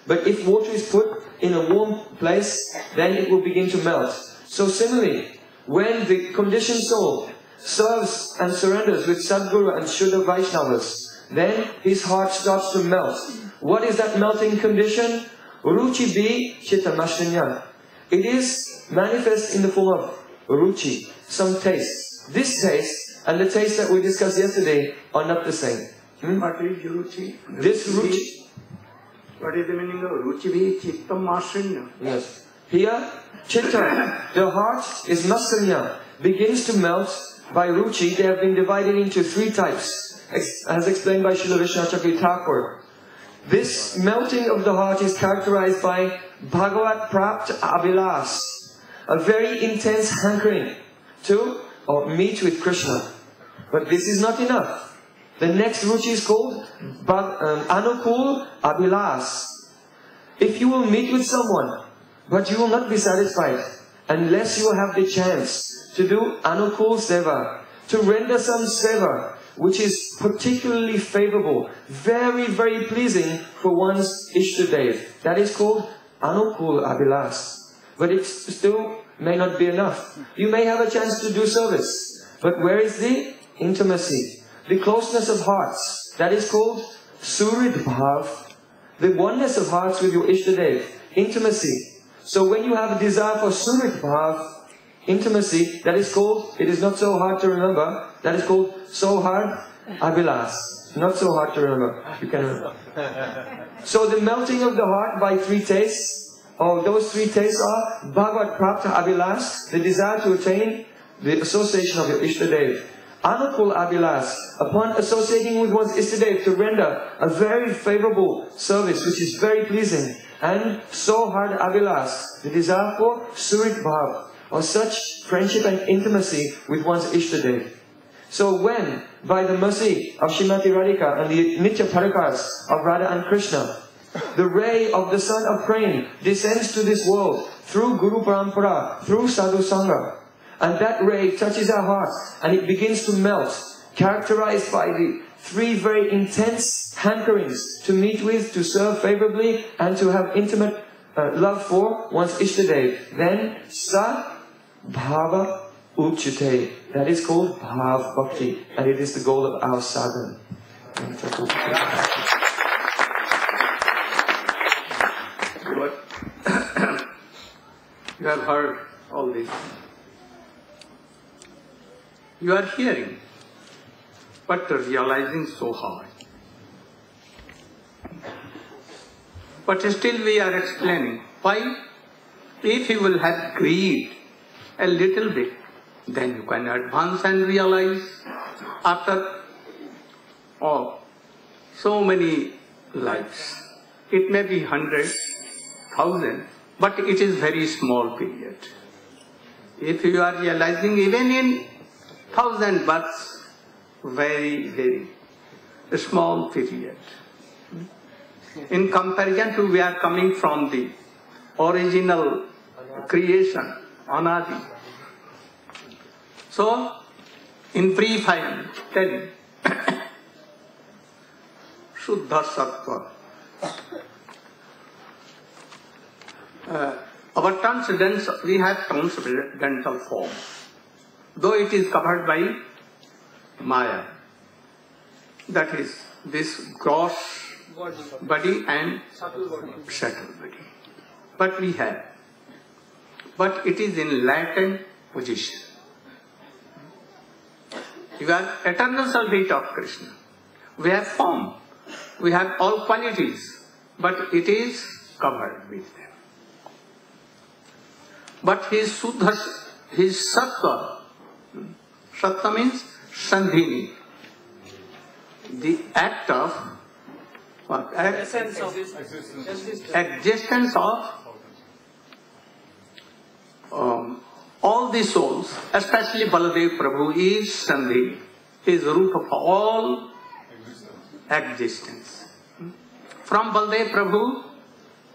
Speaker 15: But if water is put in a warm place, then it will begin to melt. So similarly, when the conditioned soul serves and surrenders with Sadguru and Shuddha Vaishnavas, then his heart starts to melt. What is that melting condition? Ruchi bi chitamashanya. It is manifest in the form of ruchi, some taste. This taste and the taste that we discussed yesterday are not the same. Hmm?
Speaker 1: What is ruchi?
Speaker 15: This ruchi.
Speaker 1: What is the meaning of ruchi bhi chittam masrinya?
Speaker 15: Yes. Here, chitta, the heart is masrinya, begins to melt by ruchi. They have been divided into three types, as explained by Srila Vishnu Thakur. This melting of the heart is characterized by Bhagavat Prapt Avilas. a very intense hankering to or meet with Krishna. But this is not enough. The next ruchi is called Bhag- um, Anukul Abhilas. If you will meet with someone, but you will not be satisfied unless you have the chance to do Anukul Seva, to render some Seva, which is particularly favorable, very, very pleasing for one's Ishtadev. That is called Anukul Abhilas. But it still may not be enough. You may have a chance to do service. But where is the intimacy? The closeness of hearts. That is called Surid Bhav. The oneness of hearts with your Ishtadev. Intimacy. So when you have a desire for Surid Bhav, intimacy, that is called, it is not so hard to remember, that is called so hard, Abhilas. Not so hard to remember. You can remember. So the melting of the heart by three tastes, or those three tastes are Bhagavad Prapta Abhilas, the desire to attain the association of your Ishtadev. Anukul Abhilas, upon associating with one's Ishtadev to render a very favorable service which is very pleasing. And so hard Abhilas, the desire for Surit Bhav, or such friendship and intimacy with one's Ishtadev. So when, by the mercy of Shrimati Radhika and the Nitya Parikas of Radha and Krishna, the ray of the sun of praying descends to this world through Guru Parampara, through Sadhu Sangha, and that ray touches our hearts and it begins to melt, characterized by the three very intense hankerings to meet with, to serve favorably, and to have intimate uh, love for one's Ishtadev. Then, Sa Bhava Uchite. That is called Bhav Bhakti, and it is the goal of our sadhana.
Speaker 1: You have heard all this. You are hearing, but realizing so hard. But still we are explaining why if you will have greed a little bit, then you can advance and realize after oh, so many lives. It may be hundred, thousand, but it is very small period. If you are realizing even in thousand births, very, very small period. In comparison to we are coming from the original creation, anadi. So, in brief I ten. Shuddha Sattva. Uh, our transcendental, we have transcendental form, though it is covered by Maya. That is this gross body and subtle body. But we have. But it is in latent position. You are eternal servant of Krishna. We have form. We have all qualities. But it is covered with them. But his Suddha, his Sattva, Sattva means Sandhini. The act of what? Act,
Speaker 6: Essence of existence.
Speaker 1: existence of um, all the souls, especially Baladev Prabhu, is Sandhi, is root of all existence. From Baladev Prabhu,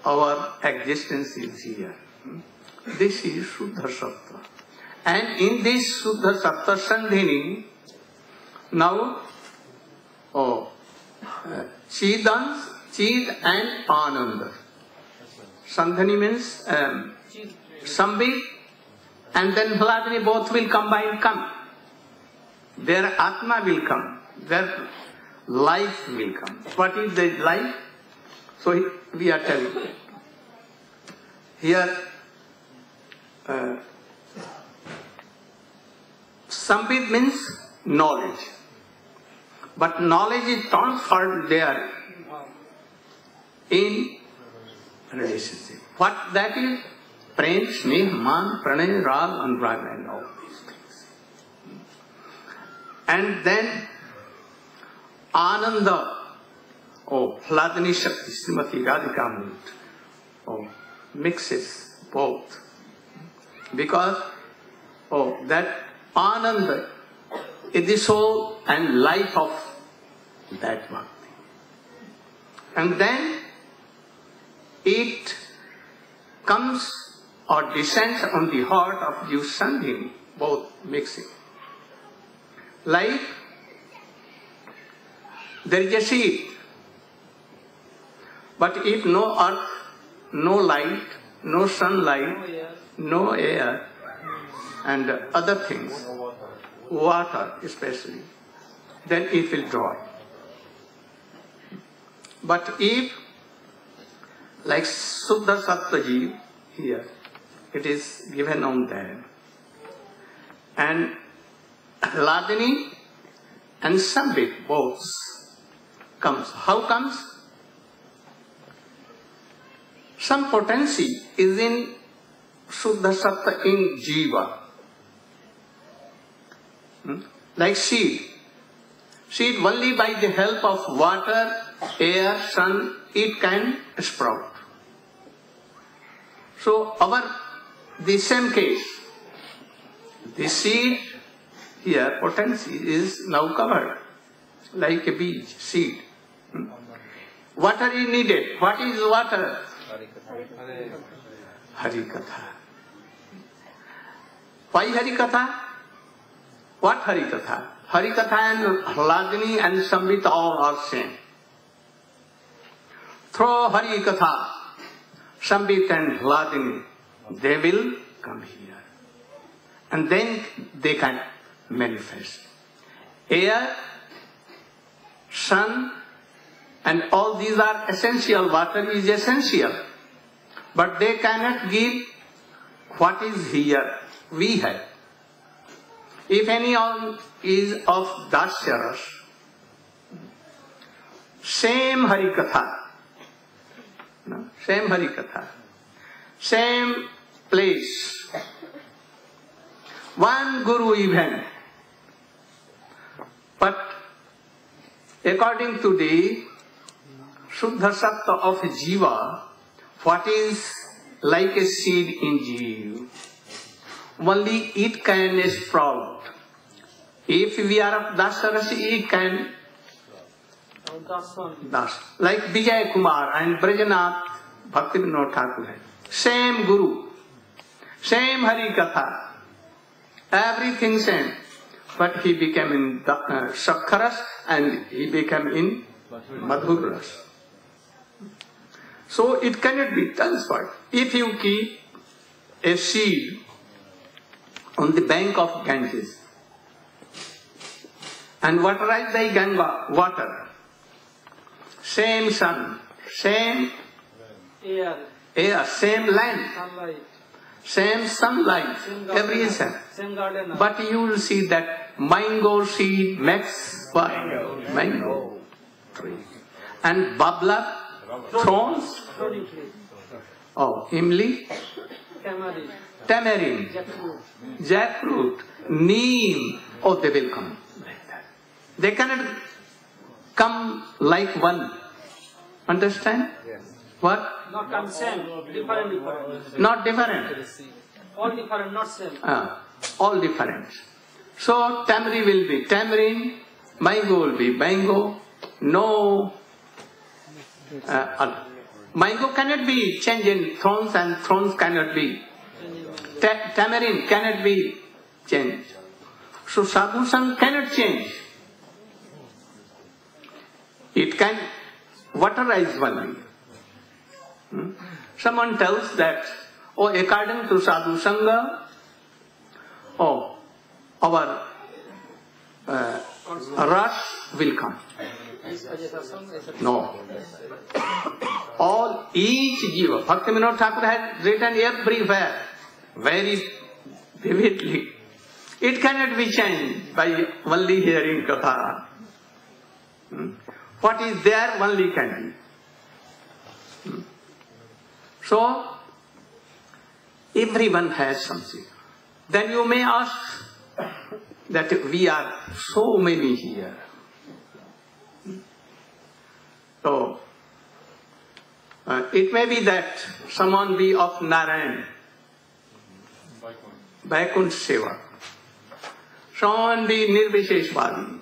Speaker 1: our existence is here. This is Shuddha Sattva. And in this Shuddha Sattva Sandhini, now, oh, Chidans, Chid and Ananda. Sandhani means um, Sambit and then Hladani both will combine come. Their Atma will come. Their life will come. What is the life? So we are telling. Here, uh, Sambit means knowledge. But knowledge is transferred there in relationship. What that is? Prem, Sneh, Man, Pranay, Rag, Anurag and all these things. And then Ananda, oh, Hladani Shakti, Srimati Radhika Mut, oh, mixes both. Because, oh, that Ananda is the soul and life of that bhakti. And then it comes or descends on the heart of Yusandhini, both mixing. Like there is a seed, but if no earth, no light, no sunlight, no air, and other things, water especially, then it will dry. But if, like Suddha Sattva here, it is given on there, and Hladini and Sambit both comes. How comes? Some potency is in Suddha Sattva in Jiva. Hmm? Like seed. Seed only by the help of water, air, sun, it can sprout. So our, the same case, the seed here, potency is now covered, like a beach, seed. Hmm? Water is needed. What is water? Harikatha. Why Harikatha? What Harikatha? Harikatha and Hladini and Sambit all are same. Through Harikatha, Sambit and Hladini, they will come here. And then they can manifest. Air, sun, and all these are essential. Water is essential. But they cannot give what is here, we have. If anyone is of Dasyaras, same Harikatha, no? same Harikatha, same place, one Guru event, but according to the Shuddha of Jiva, what is like a seed in Jiva? Only it can sprout. If we are of Dasarasi, it can. Like Vijay Kumar and Brajanath Bhakti Vinod Thakur. Same Guru, same Hari Katha, everything same. But he became in uh, Sakharas and he became in Madhuras. So it cannot be transferred. If you keep a seed on the bank of Ganges and waterize the Ganga water, same sun, same
Speaker 6: Air,
Speaker 1: air, same land,
Speaker 6: sunlight,
Speaker 1: same sunlight,
Speaker 6: same garden, same garden.
Speaker 1: But you will see that mango seed makes what? Mango tree. And babla, thorns, oh, imli,
Speaker 6: tamarind,
Speaker 1: tamarind,
Speaker 6: jackfruit.
Speaker 1: jackfruit, neem, oh, they will come like that. They cannot come like one. Understand? What?
Speaker 6: Not come same, different, different.
Speaker 1: Not different.
Speaker 6: All different, not same.
Speaker 1: Ah, all different. So tamarind will be tamarind, mango will be mango, no. Uh, mango cannot be changed in thrones and thrones cannot be. Ta- tamarind cannot be changed. So sadhu sang cannot change. It can waterize only. Hmm? Someone tells that, oh, according to sadhu sangha, oh, our uh, rush will come. No. All, each jiva, Bhakti Vinod Thakur had written everywhere, very vividly. It cannot be changed by only hearing katha. Hmm? What is there only can be. Hmm? So, everyone has something. Then you may ask that we are so many here. So, uh, it may be that someone be of Narayan Vaikunt Seva. Someone be Nirvisheshvadi.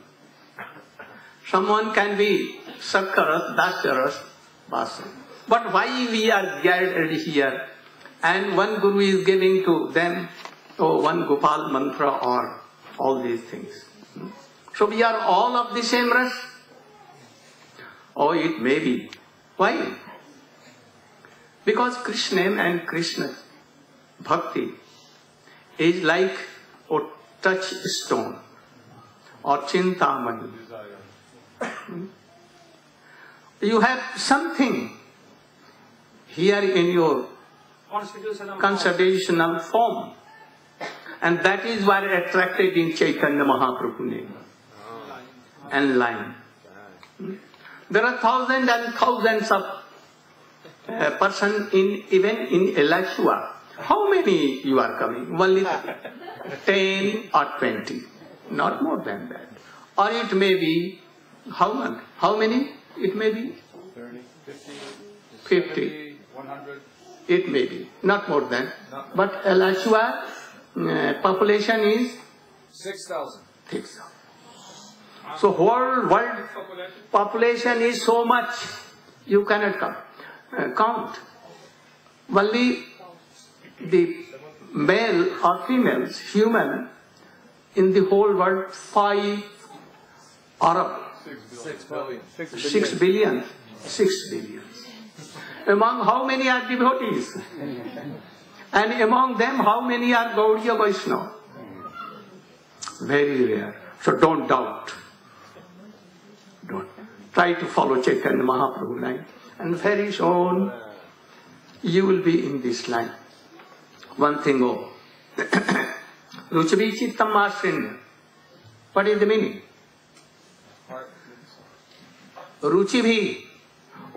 Speaker 1: Someone can be Sakkaras, Dasyaras, Vasa. But why we are gathered here and one Guru is giving to them oh, one Gopal mantra or all these things. So we are all of the same race? Oh, it may be. Why? Because Krishna and Krishna bhakti is like a touchstone or chintamani. Hmm? You have something here in your constitutional form. And that is what attracted in Chaitanya Mahaprabhu name and line. There are thousands and thousands of uh, person in even in Alachua. How many you are coming? Only ten or twenty, not more than that. Or it may be how much? How many? It may be
Speaker 9: 30, 50,
Speaker 1: 50.
Speaker 9: 100.
Speaker 1: It may be not more than. But Alachua uh, population is
Speaker 9: 6,000.
Speaker 1: 6,000. So whole world population is so much you cannot count. Uh, count. Only the male or females, human, in the whole world, five Arab,
Speaker 9: Six billion.
Speaker 1: six billion, six billion. Among how many are devotees? And among them, how many are Gaudiya Vaishnava? Very rare. So don't doubt. Don't. Try to follow Chaitanya Mahaprabhu line. And very soon, you will be in this line. One thing oh. Ruchavi Chittam Ashrinya. What is the meaning? Ruchi bhi.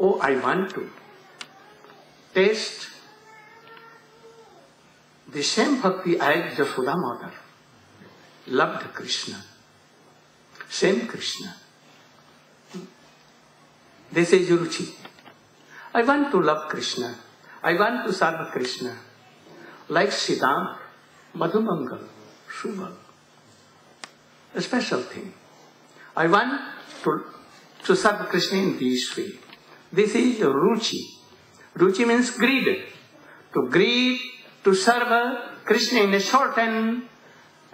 Speaker 1: Oh, I want to taste the same bhakti as Jashoda mother loved Krishna. Same Krishna. This is Ruchi. I want to love Krishna. I want to serve Krishna. Like Sridam, Madhumangal, Shubha. A special thing. I want to, to serve Krishna in this way. This is Ruchi. Ruchi means greed. To greed, to serve Krishna in a certain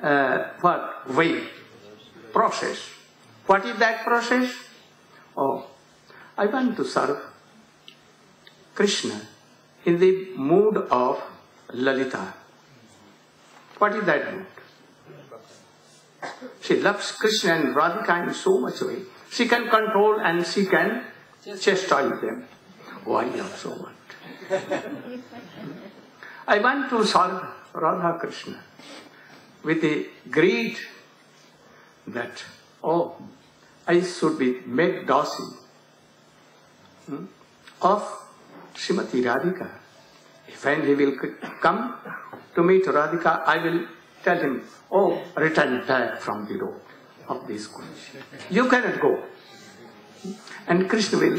Speaker 1: uh, what way, process. What is that process? Oh, I want to serve Krishna in the mood of Lalita. What is that mood? She loves Krishna and Radhika in so much way. She can control and she can chastise them. Why love so much. I want to serve Radha Krishna with a greed that, oh, I should be made docile hmm, of Srimati Radhika. When he will come to meet Radhika, I will tell him, oh, return back from the road of this Kunj. You cannot go. And Krishna will,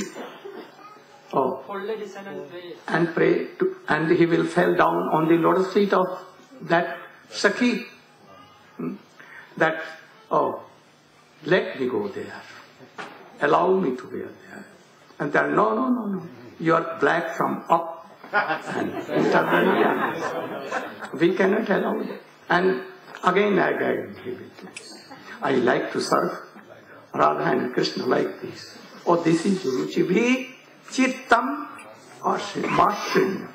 Speaker 1: oh, and pray, to, and he will fall down on the lotus feet of that Sakhi. Hmm? That, oh, let me go there. Allow me to be there. And then, no, no, no, no. You are black from up and. We cannot allow it. And again, again, I like to serve Radha and Krishna like this. Oh, this is Ruchi Bhi Chittam Masrinya.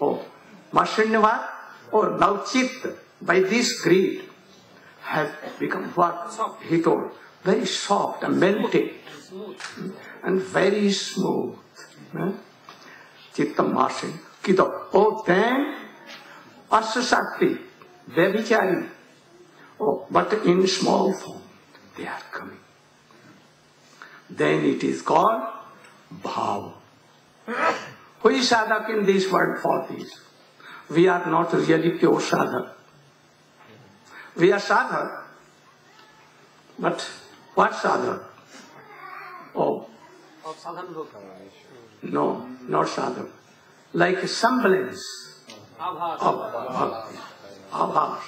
Speaker 1: Oh, Masrinya what? Oh, now Chit, by this greed, has become what? He told, very soft and melted and very smooth. Huh? Chittam Masrinya. Kito. Oh, then Asasakti, Vyabhichari. Oh, but in small form, they are coming. Then it is called Bhav. Who is sadhak in this world for this? We are not really pure sadhak. We are sadhak. But what sadhak? Oh, no, not sadhak. Like semblance of Abhas.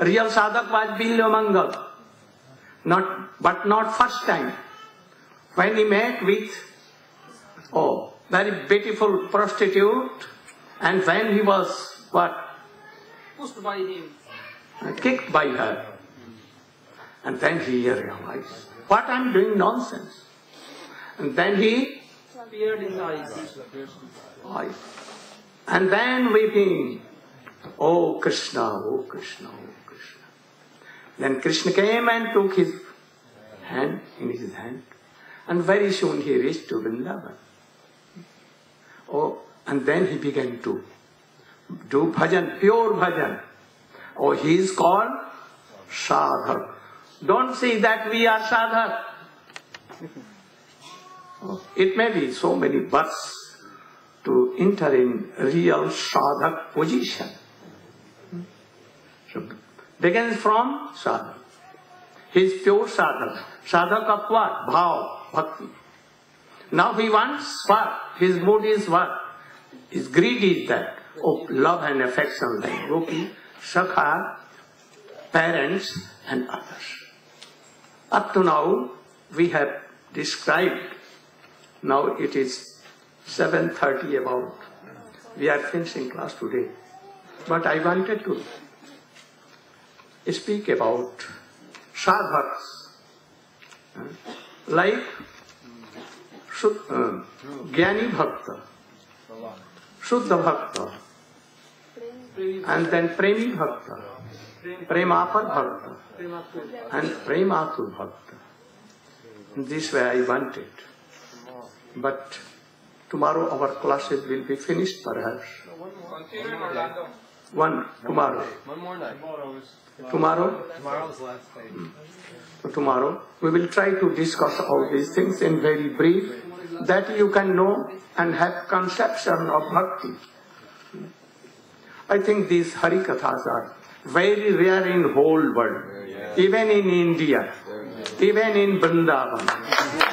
Speaker 1: Real sadhak was Bilvamangal. Not, but not first time. When he met with, oh, very beautiful prostitute, and when he was, what?
Speaker 6: Pushed by him.
Speaker 1: Uh, kicked by her. And then he realized, what I'm doing nonsense. And then he
Speaker 6: Appeared in the eyes.
Speaker 1: eyes. And then weeping, Oh Krishna, oh Krishna, oh Krishna. Then Krishna came and took his hand in his hand. And very soon he reached to Vrindavan. Oh, and then he began to do bhajan, pure bhajan. Oh, he is called sadhak. Don't say that we are sadhak. Oh, It may be so many births to enter in real sadhak position. Hmm? So begins from sadhak. He is pure sadhak. Sadhak of what? Bhav, bhakti. Now he wants what? His mood is what? His greed is that of love and affection like Gopi, Sakha, parents and others. Up to now we have described, now it is 7.30 about, we are finishing class today. But I wanted to speak about sadhaks, uh, like uh, Jnani Bhakta, Shuddha Bhakta, and then Premi Bhakta, Premapar Bhakta, and Prematur Bhakta. This way I wanted. But tomorrow our classes will be finished perhaps.
Speaker 10: Continue in Orlando.
Speaker 1: One tomorrow.
Speaker 14: One more night.
Speaker 1: Tomorrow?
Speaker 14: Tomorrow's the last day. Hmm.
Speaker 1: So tomorrow we will try to discuss all these things in very brief that you can know and have conception of bhakti. I think these Hari Kathas are very rare in whole world, even in India, even in Vrindavan.